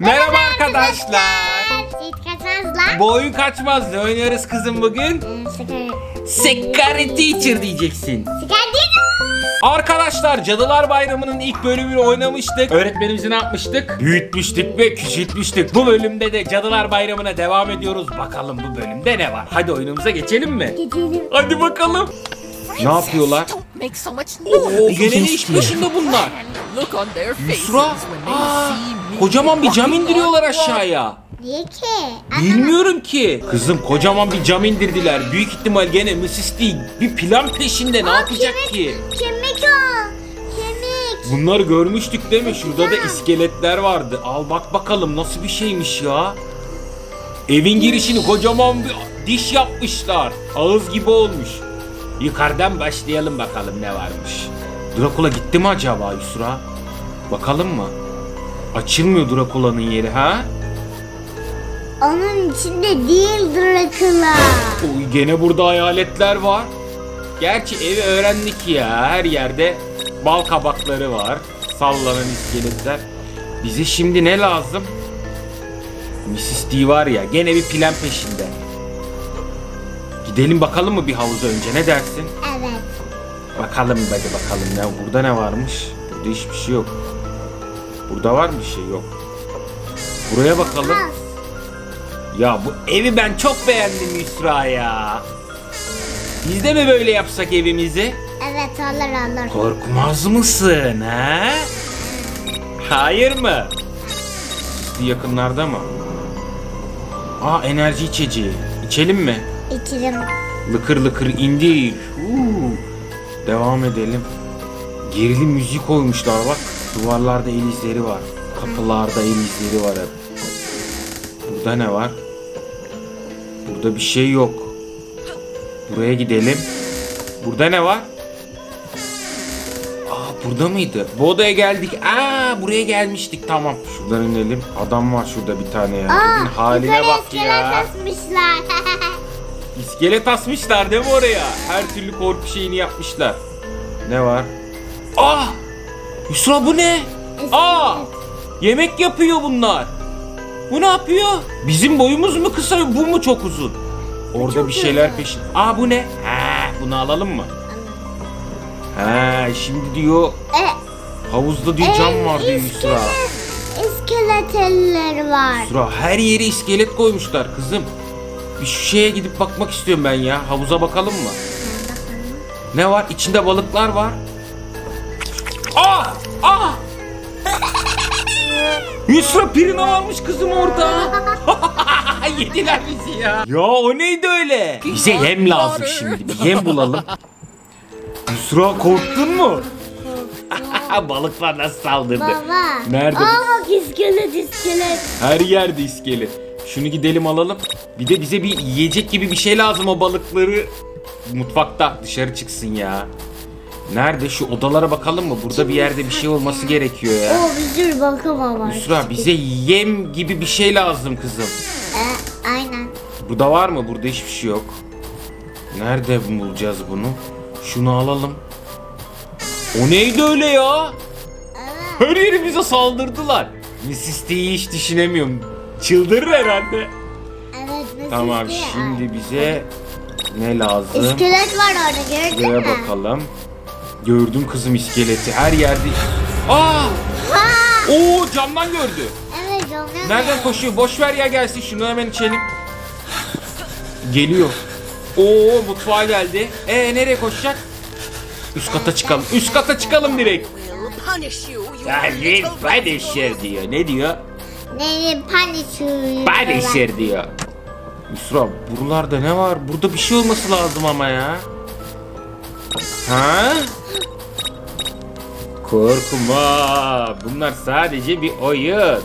Merhaba arkadaşlar. Siz kaçmazlar. Bu oyun kaçmaz. Ne oynuyoruz kızım bugün? Sıkar. Security Teacher diyeceksin. Sıkar değil Arkadaşlar Cadılar Bayramı'nın ilk bölümünü oynamıştık. Öğretmenimizi ne yapmıştık? Büyütmüştük ve küçültmüştük. Bu bölümde de Cadılar Bayramı'na devam ediyoruz. Bakalım bu bölümde ne var? Hadi oyunumuza geçelim mi? Geçelim. Hadi bakalım. Ne yapıyorlar? Don't make so much Oo, noise. gene ne iş peşinde bunlar? Look on their faces Yusra, aa, kocaman bir cam indiriyorlar aşağıya. Niye ki? Bilmiyorum ki. Kızım kocaman bir cam indirdiler. Büyük ihtimal gene Mrs. D bir plan peşinde ne Aa, yapacak kemik, ki? Kemik o. Kemik. Bunları görmüştük değil mi? Şurada da iskeletler vardı. Al bak bakalım nasıl bir şeymiş ya. Evin girişini kocaman bir diş yapmışlar. Ağız gibi olmuş. Yukarıdan başlayalım bakalım ne varmış. Drakula gitti mi acaba Yusra? Bakalım mı? Açılmıyor Drakula'nın yeri ha? Onun içinde değil Dracula. Oy, gene burada hayaletler var. Gerçi evi öğrendik ya. Her yerde bal kabakları var. Sallanan iskeletler. Bize şimdi ne lazım? Mrs. D var ya gene bir plan peşinde. Gidelim bakalım mı bir havuza önce ne dersin? Evet. Bakalım hadi bakalım ne burada ne varmış? Burada hiçbir şey yok. Burada var mı bir şey yok. Buraya bakalım. Ya bu evi ben çok beğendim Yusra ya. Biz de mi böyle yapsak evimizi? Evet olur olur. Korkmaz mısın ha? Hayır mı? Yakınlarda mı? Aa enerji içeceği. İçelim mi? İçerim. Lıkır lıkır indir. Huu. Devam edelim. Gerilim müzik koymuşlar bak. Duvarlarda el izleri var. Kapılarda el izleri var hep. Burada ne var? Burada bir şey yok. Buraya gidelim. Burada ne var? Aa burada mıydı? Bu odaya geldik. Aa buraya gelmiştik tamam. Şuradan inelim. Adam var şurada bir tane ya. Bunun haline yukarı bak ya. asmışlar. İskelet asmışlar değil mi oraya? Her türlü korku şeyini yapmışlar. Ne var? Ah! Yusra bu ne? Aa! Yemek yapıyor bunlar. Bu ne yapıyor? Bizim boyumuz mu kısa bu mu çok uzun? Orada çok bir şeyler peşin. Aa bu ne? Ha, bunu alalım mı? Ha, şimdi diyor e, havuzda diyor cam var diyor Yusra. iskelet, iskelet eller var. Yusra her yere iskelet koymuşlar kızım. Bir şu şeye gidip bakmak istiyorum ben ya. Havuza bakalım mı? Ne var? İçinde balıklar var. Ah! Ah! Yusra pirini almış kızım orada. Yediler bizi ya. Ya o neydi öyle? Bize yem lazım şimdi. Bir yem bulalım. Yusra korktun mu? Balıklar nasıl saldırdı? Baba. Nerede? Aa bak iskelet iskelet. Her yerde iskelet. Şunu gidelim alalım. Bir de bize bir yiyecek gibi bir şey lazım o balıkları. Mutfakta dışarı çıksın ya. Nerede şu odalara bakalım mı? Burada bir yerde bir şey olması gerekiyor ya. Bir sürü bakalım var. Yusra bize yem gibi bir şey lazım kızım. E, aynen. Burada var mı? Burada hiçbir şey yok. Nerede bulacağız bunu? Şunu alalım. O neydi öyle ya? Her yerimize saldırdılar. Mrs. T'yi hiç düşünemiyorum. Çıldırır herhalde. Evet. Tamam diye. şimdi bize ne lazım? İskelet var orada gördün Şuraya mü? bakalım. Gördüm kızım iskeleti her yerde. Aa! Ha! Oo camdan gördü. Evet oluyor. Nereden koşuyor? Boş ver ya gelsin şunu hemen içelim. Geliyor. Oo mutfağa geldi. E nereye koşacak? Üst kata çıkalım. Üst kata çıkalım direkt. Will punish you. Little diyor. Ne diyor? Ne Punisher. Punisher diyor. Yusra buralarda ne var? Burada bir şey olması lazım ama ya. Ha? Korkma. Bunlar sadece bir oyun.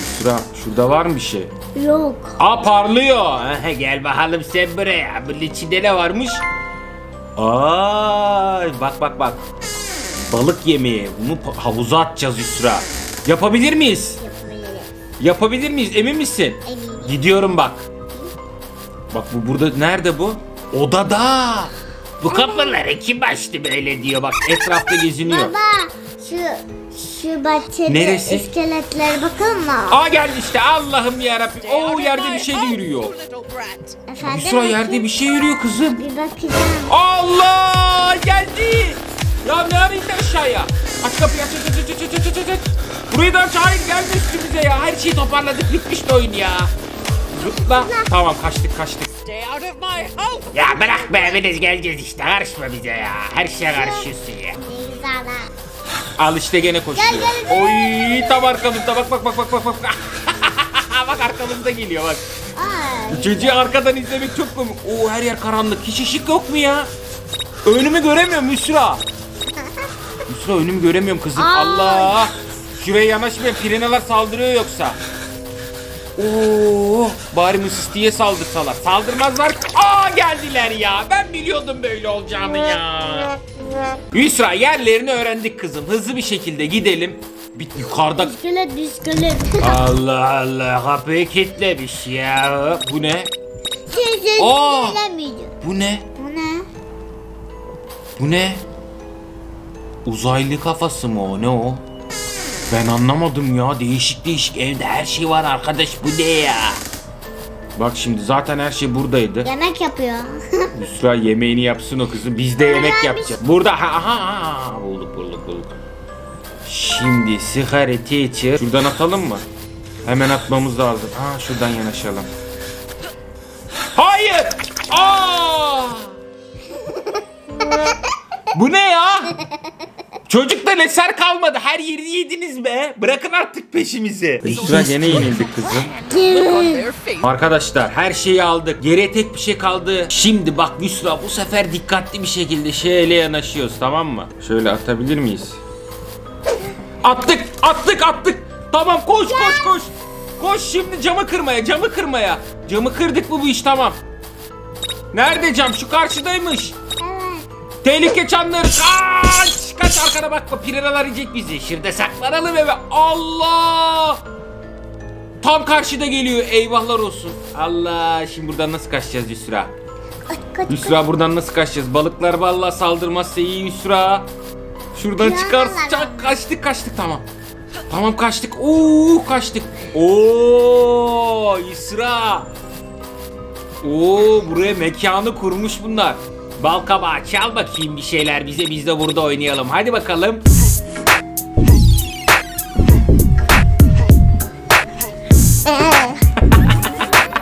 Yusra şurada var mı bir şey? Yok. Aa parlıyor. Aha, Gel bakalım sen buraya. Bunun içinde ne varmış? Ay bak bak bak. Balık yemeği. Bunu havuza atacağız Yusra. Yapabilir miyiz? Yapabiliriz. Yapabilir miyiz? Emin misin? Eminim. Gidiyorum bak. Bak bu burada nerede bu? Odada. Bu kapıları kim açtı böyle diyor bak etrafta geziniyor. Baba şu şu bahçede Neresi? iskeletlere bakalım mı? Aa geldi işte Allah'ım yarabbim. Oo yerde bir şey de yürüyor. Efendim? Bir Yusra yerde bir şey yürüyor kızım. Bir bakacağım. Allah geldi. Ya ne arayın aşağıya. Aç kapıyı aç aç aç aç aç aç aç. Burayı da hayır gelme üstümüze ya. Her şeyi toparladık bitmişti oyun ya. Zıpla. Tamam kaçtık kaçtık. Ya bırak be biz geleceğiz işte karışma bize ya. Her şeye karışıyorsun ya. Al işte gene koşuyor. Gel, gel, gel. Oy tam arkamızda bak bak bak bak bak bak. bak arkamızda geliyor bak. Ay. Çocuğu arkadan izlemek çok komik. Oo her yer karanlık. Hiç ışık yok mu ya? Önümü göremiyorum Müsra. Müsra önümü göremiyorum kızım. Aa. Allah. Şuraya yanaşmayın. Pireneler saldırıyor yoksa. Oo, bari mısıstiye saldırsalar. Saldırmazlar. Aa geldiler ya. Ben biliyordum böyle olacağını ya. Yusra yerlerini öğrendik kızım. Hızlı bir şekilde gidelim. Bir yukarıda İskelet iskelet. Allah Allah kapıyı kilitlemiş ya. Bu ne? Sizi Aa. bilemeyeceğim. Bu ne? Bu ne? Bu ne? Uzaylı kafası mı o? Ne o? Ben anlamadım ya. Değişik değişik evde her şey var arkadaş. Bu ne ya? Bak şimdi zaten her şey buradaydı. Yemek yapıyor. Yusra yemeğini yapsın o kızım. Biz de yemek yapacağız. Burada ha ha ha bulduk bulduk bulduk. Şimdi sigara teacher. Şuradan atalım mı? Hemen atmamız lazım. Ha şuradan yanaşalım. Hayır! Aa! Bu ne ya? Çocukta eser kalmadı. Her yeri yediniz be. Bırakın artık peşimizi. Yusra gene yenildik kızım. Arkadaşlar her şeyi aldık. Geriye tek bir şey kaldı. Şimdi bak Yusra bu sefer dikkatli bir şekilde şöyle yanaşıyoruz tamam mı? Şöyle atabilir miyiz? Attık attık attık. Tamam koş koş koş. Koş şimdi camı kırmaya camı kırmaya. Camı kırdık mı bu iş tamam. Nerede cam? Şu karşıdaymış. Tehlike çanları kaç! Kaç arkana bakma pireler yiyecek bizi. Şurada saklanalım eve. Allah! Tam karşıda geliyor. Eyvahlar olsun. Allah! Şimdi buradan nasıl kaçacağız Yusra? Kaç Yusra buradan nasıl kaçacağız? Balıklar vallahi saldırmazsa iyi Yusra. Şuradan. Çak, kaçtık kaçtık tamam. Tamam kaçtık. Oo kaçtık. Oo Yusra. Oo buraya mekanı kurmuş bunlar. Balkabağı çal bakayım bir şeyler bize biz de burada oynayalım. Hadi bakalım.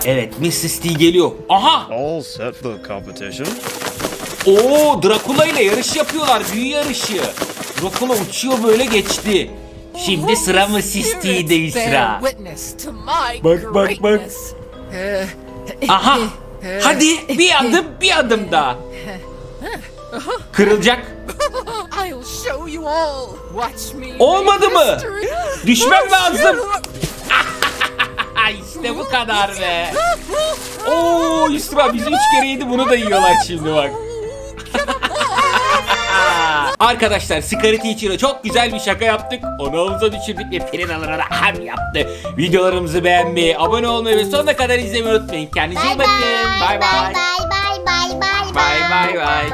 Evet Mrs. T geliyor. Aha! All set for the competition. Oo Drakula ile yarış yapıyorlar. Büyü yarışı. Drakula uçuyor böyle geçti. Şimdi sıra Mrs. T'de Yusra. Bak, bak, bak. Aha! Hadi bir adım bir adım daha. Kırılacak. I'll show you all. Watch me. Olmadı mı? Düşmem lazım. işte bu kadar be. Oo Yusra bizi üç kere yedi bunu da yiyorlar şimdi bak. Arkadaşlar Scary Teacher'a çok güzel bir şaka yaptık. Onu havuza düşürdük ve Pirinalara da ham yaptı. Videolarımızı beğenmeyi, abone olmayı ve sonuna kadar izlemeyi unutmayın. Kendinize iyi bakın. Bay bay. Bay bay bay bay bay Bay bay bay.